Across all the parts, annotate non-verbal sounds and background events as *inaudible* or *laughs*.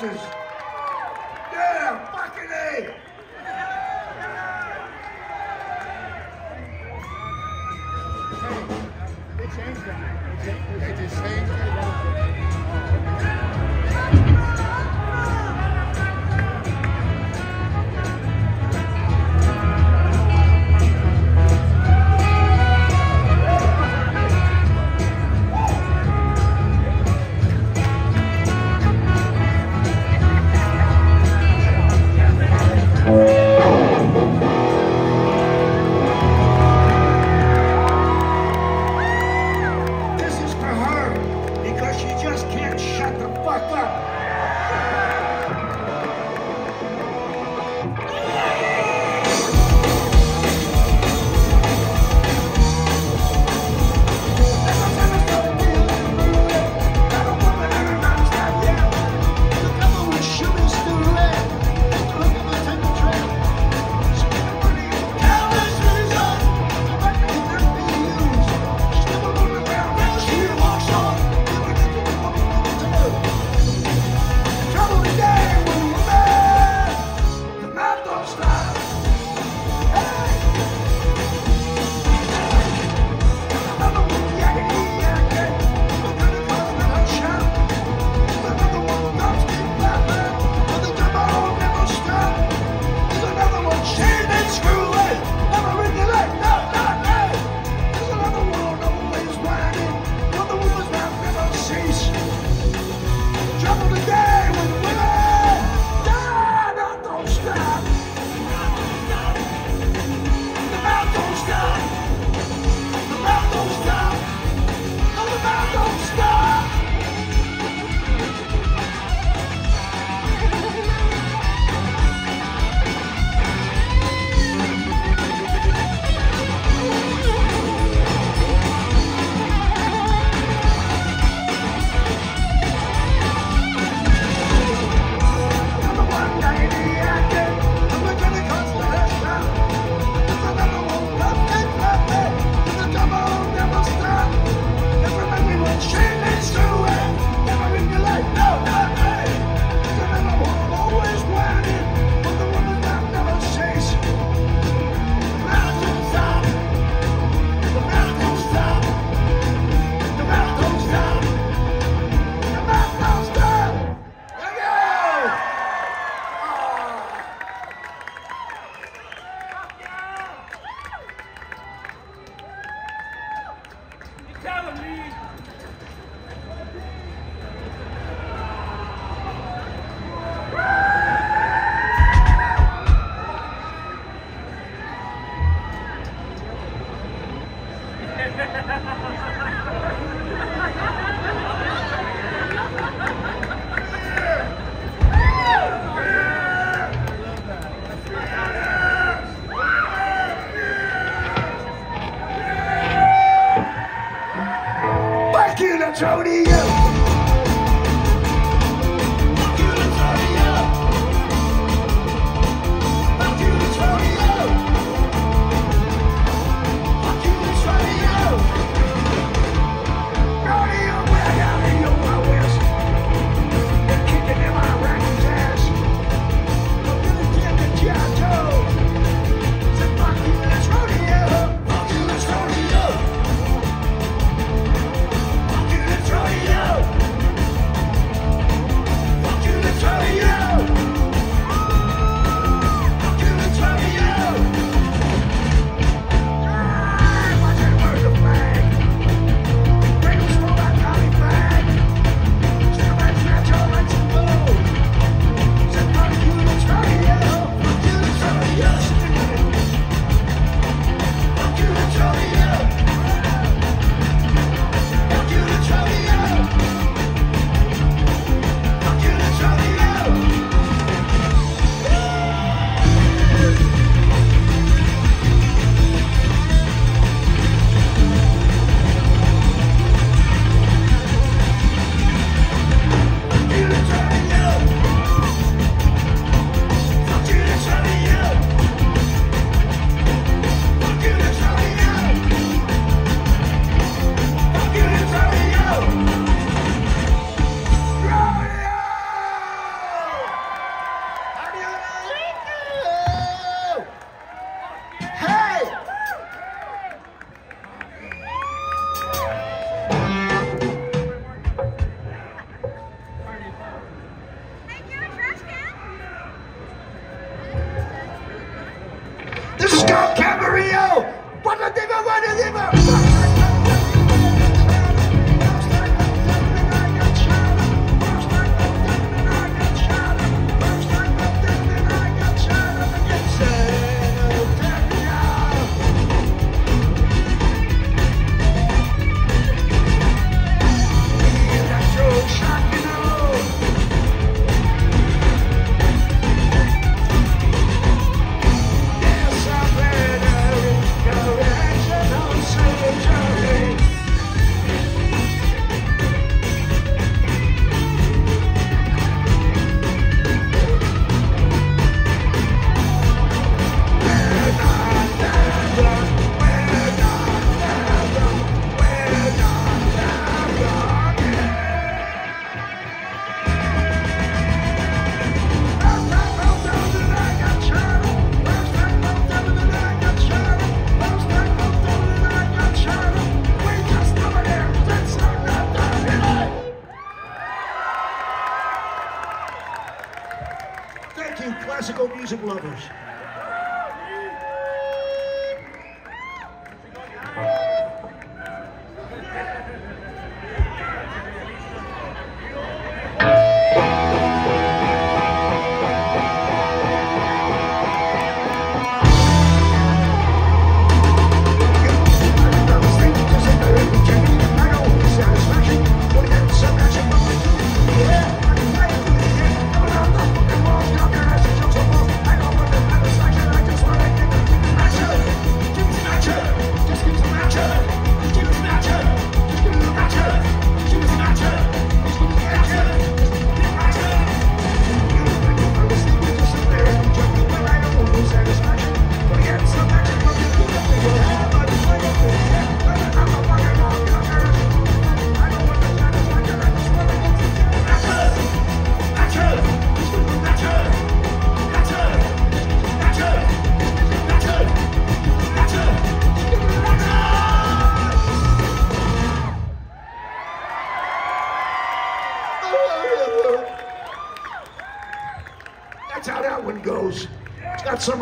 faces.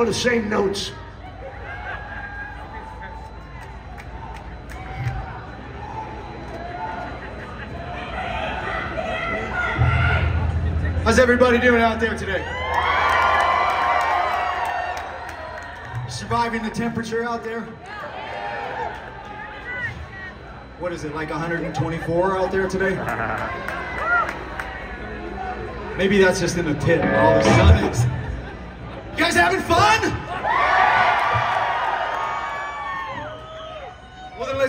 The same notes. How's everybody doing out there today? Surviving the temperature out there? What is it, like 124 out there today? *laughs* Maybe that's just in the pit all the sun is. You guys having fun?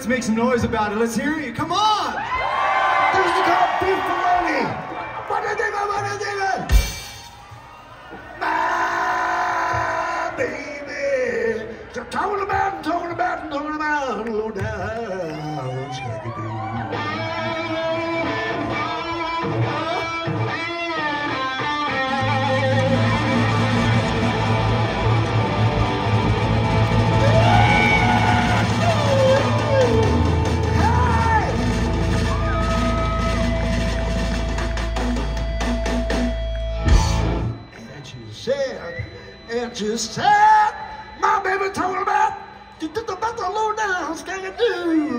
Make some noise about it. Let's hear you. Come on! She said, my baby talking about, about the low down skaggy-doo. Hey!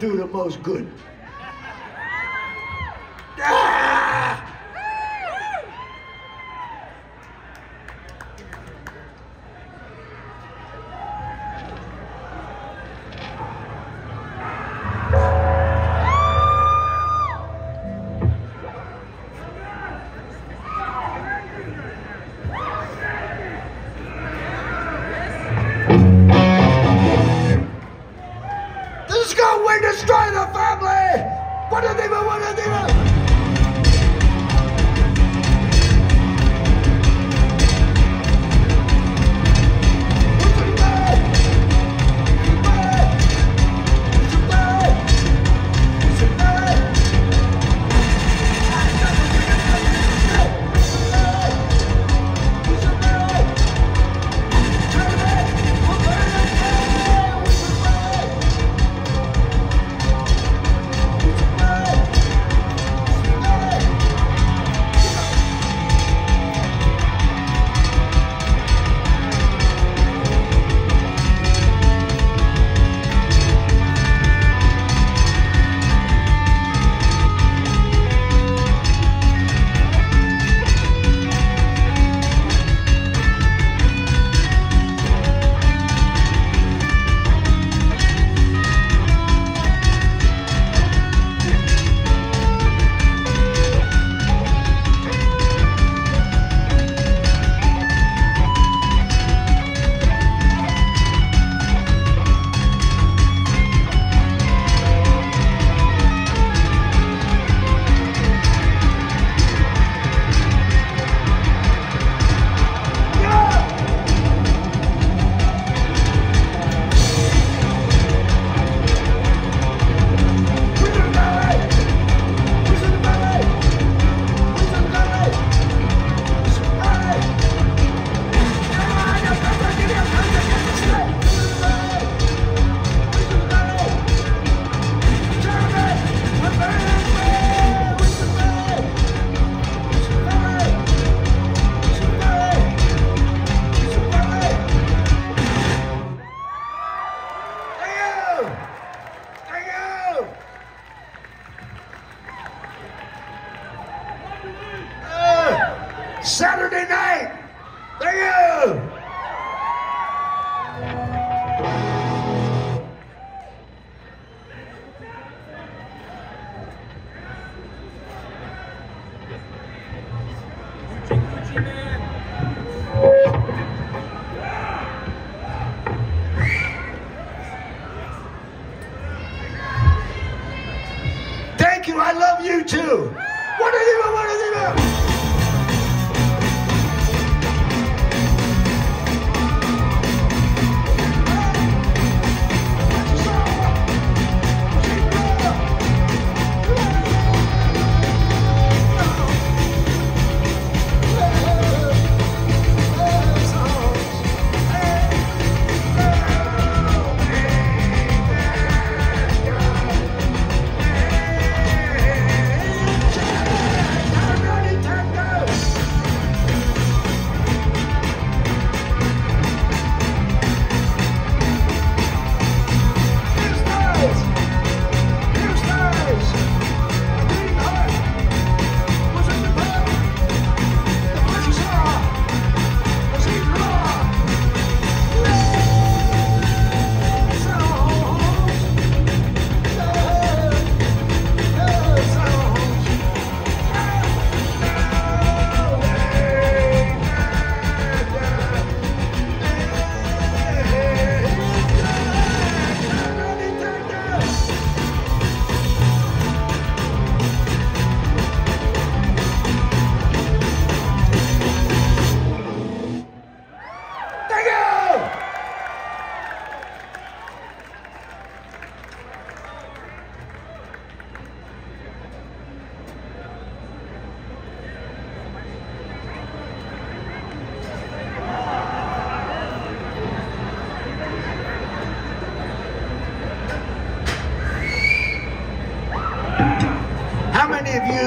Do the most good.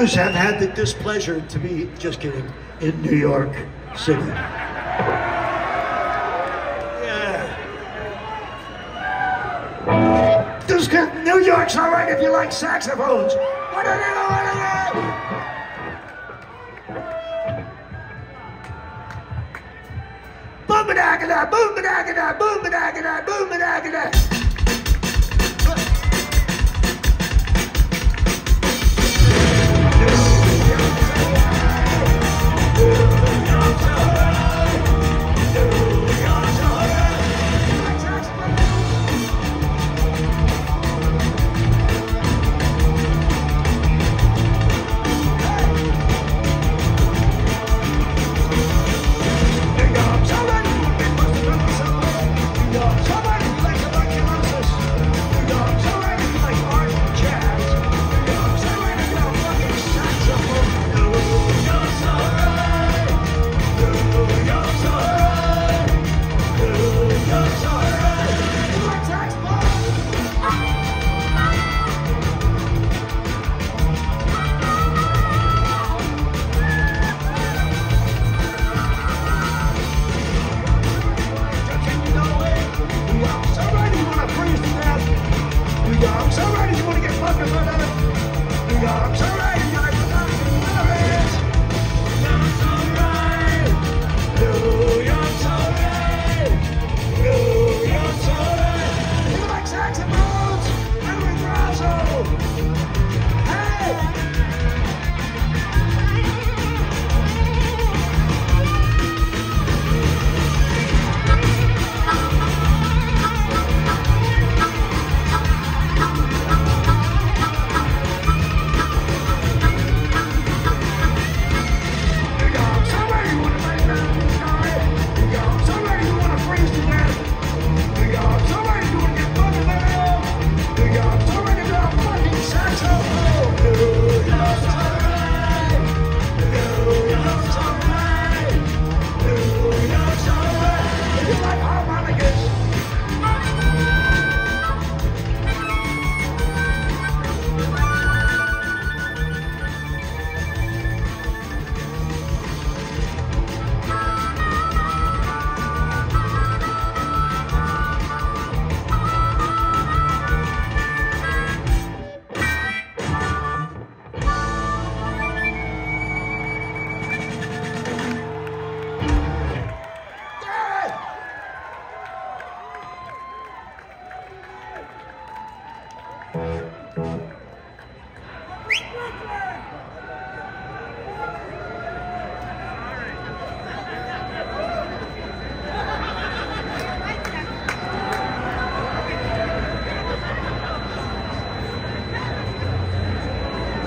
Many have had the displeasure to be, just kidding, in New York City? Yeah. This guy- New York's all right if you like saxophones. What are they? What are they? Boom a da da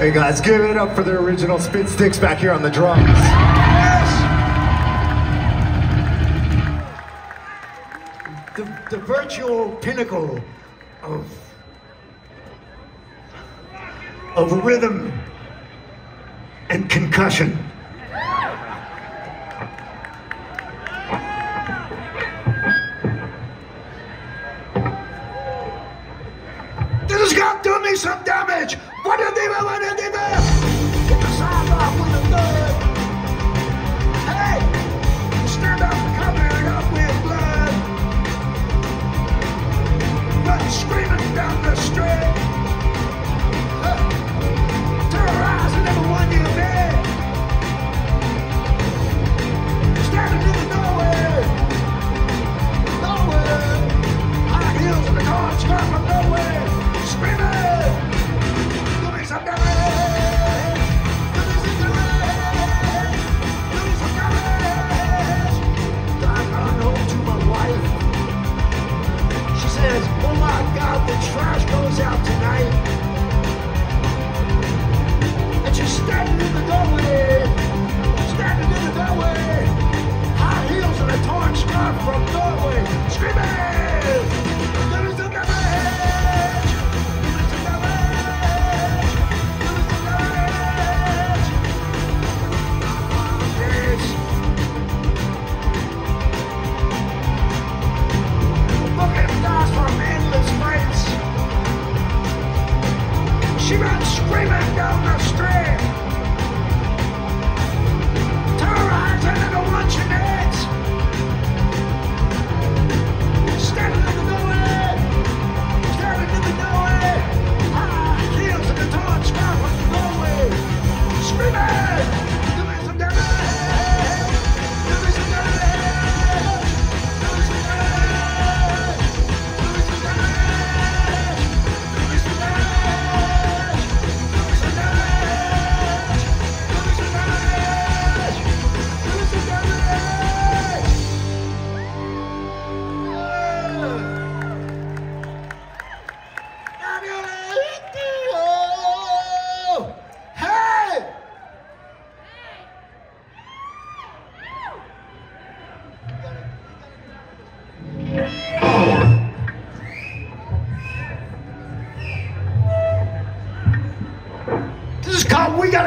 Hey guys, give it up for the original Spit Stix back here on the drums. Yes! The, the virtual pinnacle of, of rhythm and concussion.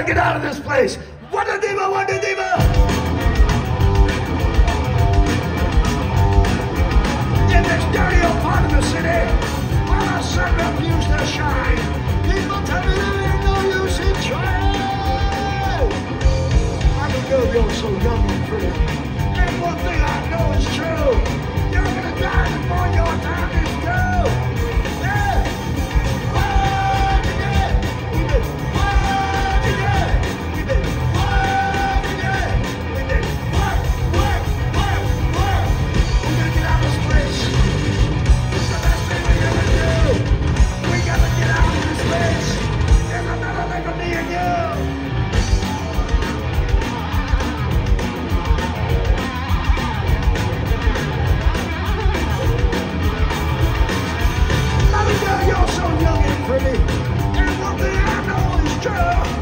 gotta get out of this place. What a diva, what a diva! In this dirty old part of the city, where the sun refused to shine, people tell me there ain't no use in trying. I'm a girl, you're so young and pretty. And one thing I know is true, you're gonna die before your time 是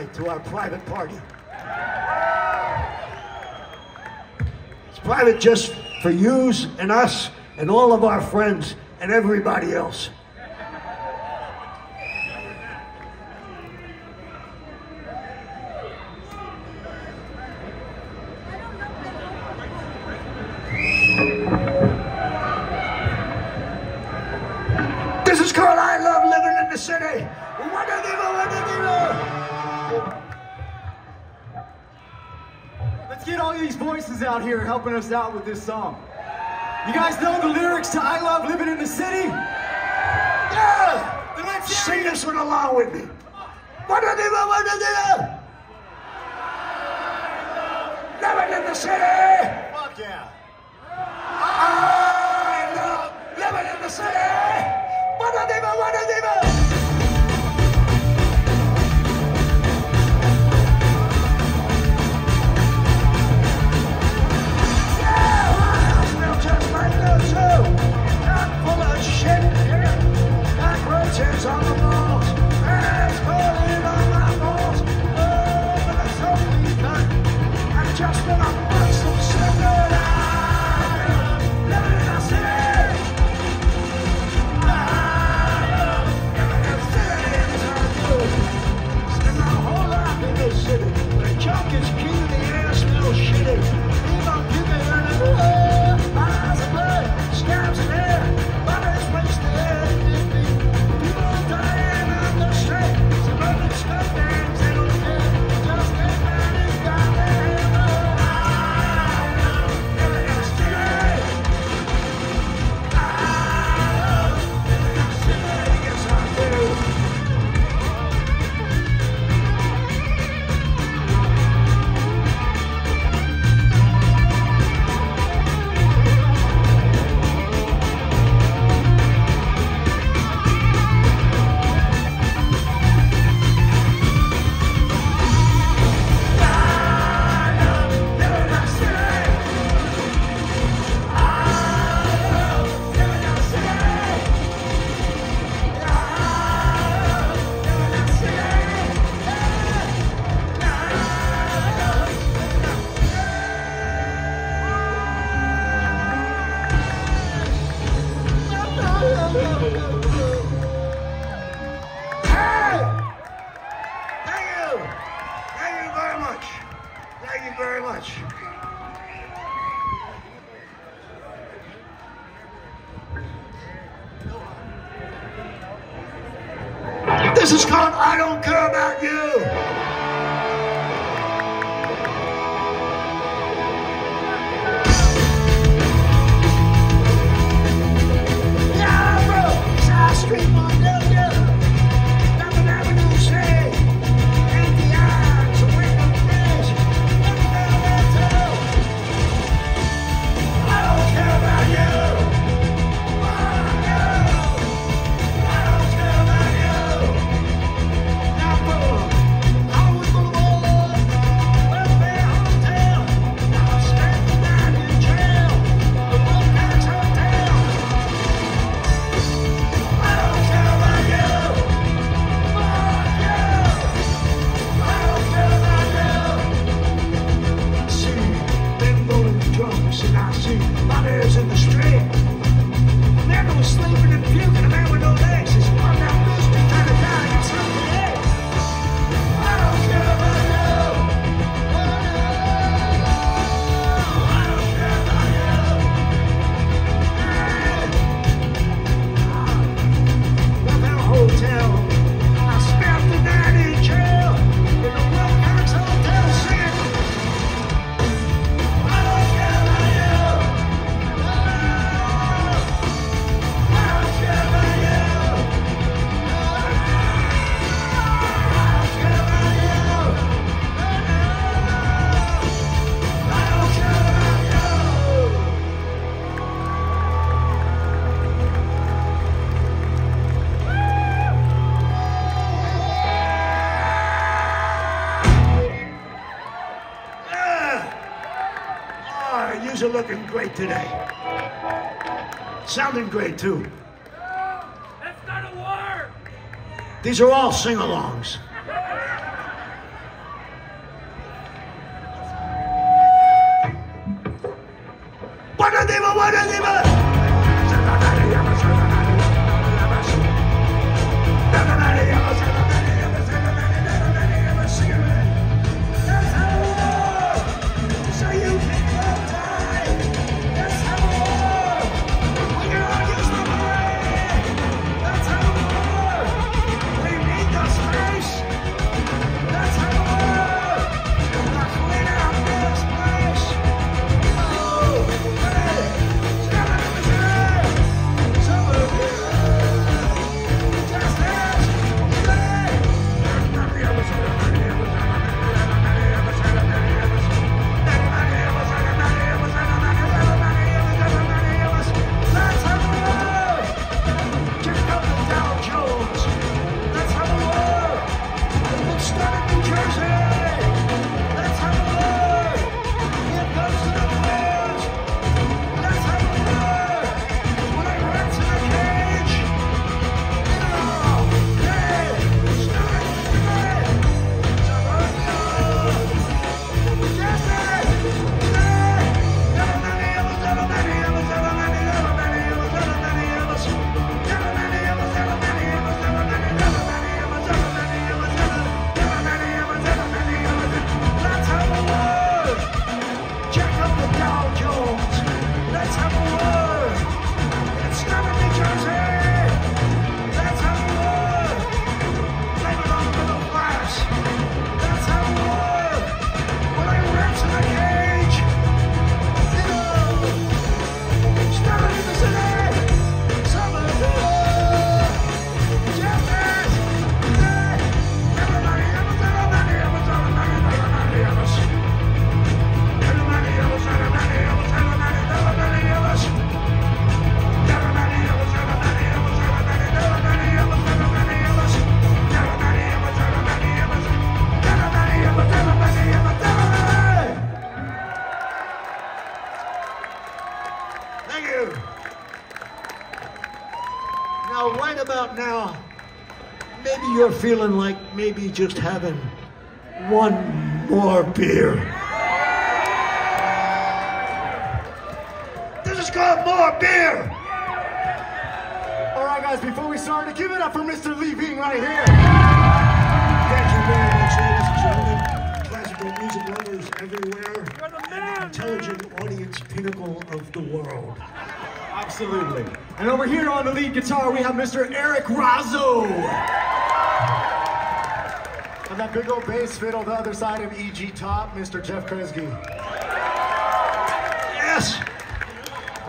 tonight to our private party. It's private just for yous and us and all of our friends and everybody else. us out with this song. You guys know the lyrics to I Love Living in the City? Yeah! Then let's sing this one along with me. Living in the city! today. Sounding great, too. That's not a war! These are all sing-alongs. Maybe just having one more beer. This is called more beer. All right, guys, before we start, to give it up for Mr. Lee Ving right here. Thank you very much, ladies and gentlemen. Classical music lovers everywhere. An intelligent audience pinnacle of the world. Absolutely. And over here on the lead guitar, we have Mr. Eric Razzo. That big old bass fiddle, the other side of EG Top, Mr. Geoff Kresge. Yes.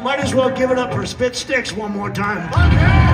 Might as well give it up for Spit Stix one more time. You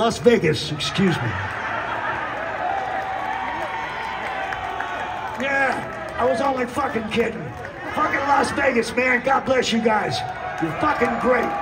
Las, Vegas, excuse me. Yeah, I was only fucking kidding. Fucking Las Vegas, man. God bless you guys. You're fucking great.